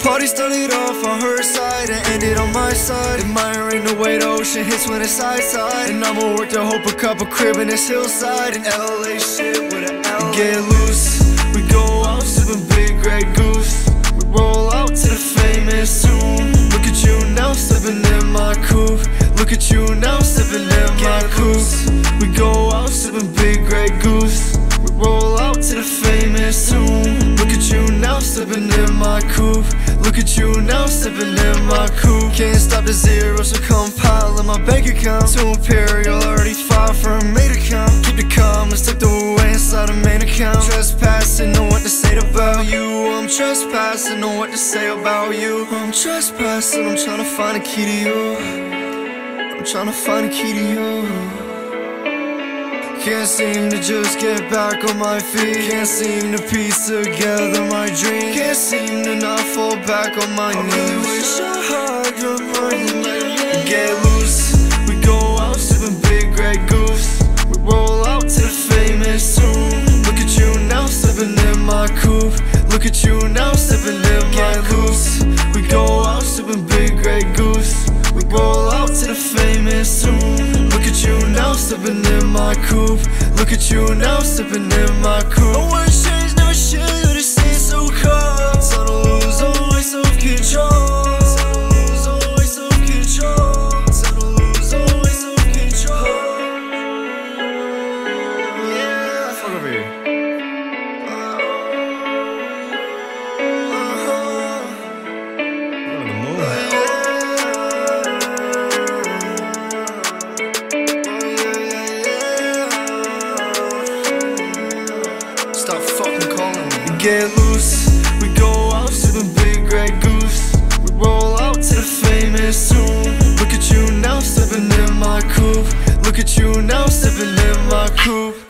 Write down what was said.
party started off on her side and ended on my side. Admiring the way the ocean hits when it's side side. And I'ma work to hope a couple crib in this hillside. In LA shit with an L. Get loose, we go out sipping big Grey Goose. We roll out to the famous tune. Look at you now, stepping in my coupe. Look at you now, stepping in my coupe. We go out sipping big Grey Goose. We roll out to the famous tune. You now, stepping in my coupe. Look at you now, stepping in my coupe. Can't stop the zeros, so compile in my bank account. Too imperial, already filed for a made account. Keep the calm comments tucked away inside a main account. Trespassing, know what to say about you. I'm trespassing, know what to say about you. I'm trespassing, I'm trying to find a key to you. I'm trying to find a key to you. Can't seem to just get back on my feet. Can't seem to piece together my dream Can't seem to not fall back on my knees I really wish I had your money. Get loose, we go out sipping big Grey Goose. We roll out to the famous tune. Look at you now stepping in my coupe. Look at you now stepping in my coupe We go out sipping big Grey Goose stepping in my coupe. Look at you now stepping in my coupe Get loose, we go out sipping big red Goose. We roll out to the famous tune. Look at you now stepping in my coupe. Look at you now stepping in my coupe.